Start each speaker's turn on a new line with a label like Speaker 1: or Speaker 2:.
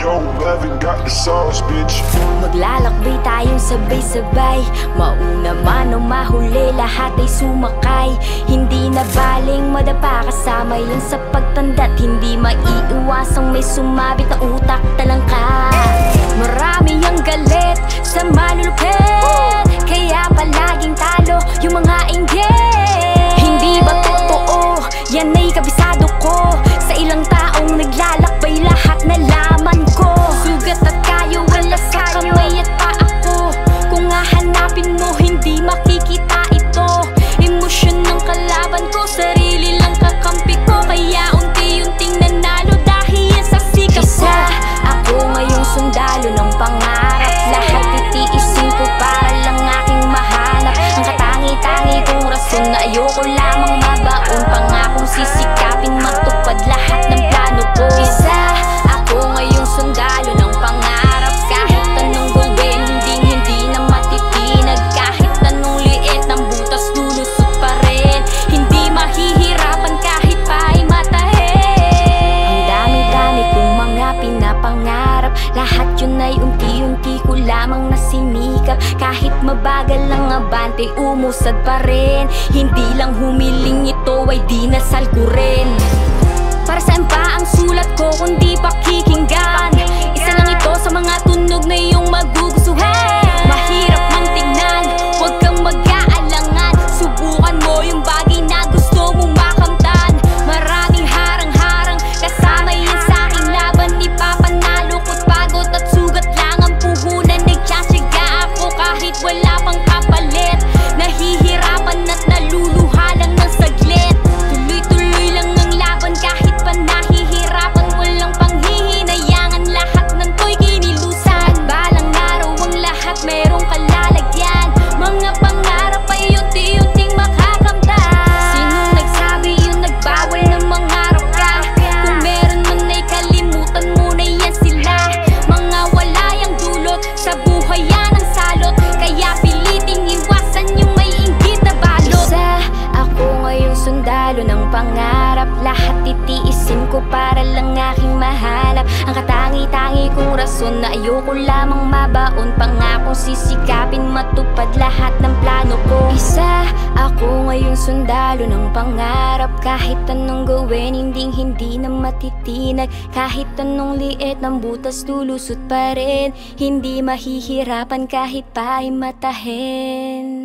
Speaker 1: Yo, haven't got the sauce, bitch.
Speaker 2: Maglalakbay tayong sabay-sabay. Mauna man o mahuli, lahat ay sumakay. Hindi na baling madapa kasama yun sa pagtanda't Hindi maiiwasang may sumabit na utak talang sumikap Kahit mabagal ang abante, umusad pa rin. Hindi lang humiling ito ay dinasal ko rin. Para saan pa ang sulat ko kung kundi pakikinggan? sundalo ng pangarap. Lahat titiisin ko para lang aking mahalap Ang katangi-tangi kong rason na ayoko lamang mabaon. Pangakong sisikapin matupad lahat ng plano ko. Isa ako ngayon sundalo ng pangarap. Kahit anong gawin hindi hindi na matitinag. Kahit anong liit ng butas lulusot pa rin. Hindi mahihirapan kahit pa ay matahin.